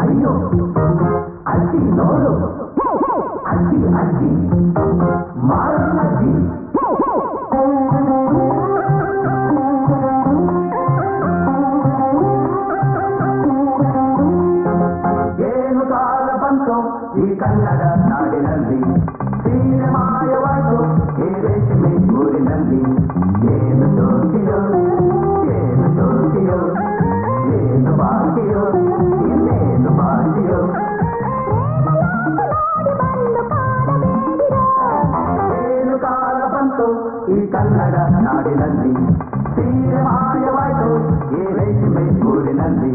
అయ్యో అచ్చి నోడు అచ్చి అచ్చి మారు అచ్చి ಏನು ಕಾಲ ಬಂತು ಈ ಕನ್ನಡ ನಾಡಿನಲ್ಲಿ ಸೀರೆ ಮಾಯವಾಯಿತು ಈ ರೇಷ್ಮೆ ಊರಿನಲ್ಲಿ ಏ ನಾಡಿನಲ್ಲಿ ತೀರ್ಮಾನವಾಯಿತು ಈ ರೇಷ್ಮೆ ಊರಿನಲ್ಲಿ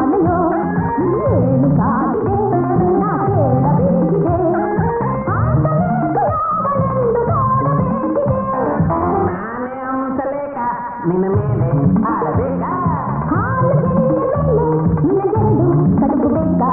ನಿನ್ನ ಮೇಲೆ ಹಾಡಬೇಕಾ ಹಾಲು ಗೆಲ್ಲ ಮೇಲೆ ಬೇಕಾ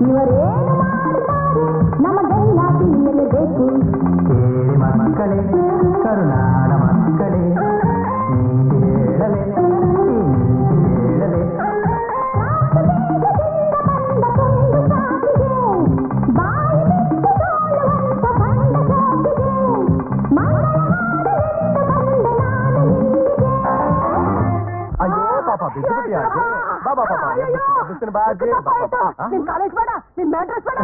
ಇವರೇನು ಮಾಡುತ್ತಾರೆ ನಮಗೆಲ್ಲ ತಿಳಿಯಲೇಬೇಕು ಕೇಳಿ ಮಕ್ಕಳೇ ಕರುನಾಡ ಮಕ್ಕಳೇ ನೀತಿ ಹೇಳಲೇ ಅಯ್ಯೋ ಪಾಪ ಬಿಟ್ಟು ಬಿಟ್ಟು ಯಾಕೆ నేను కాలేజ్ వాడా? నేను మ్యాట్రెస్ వాడా?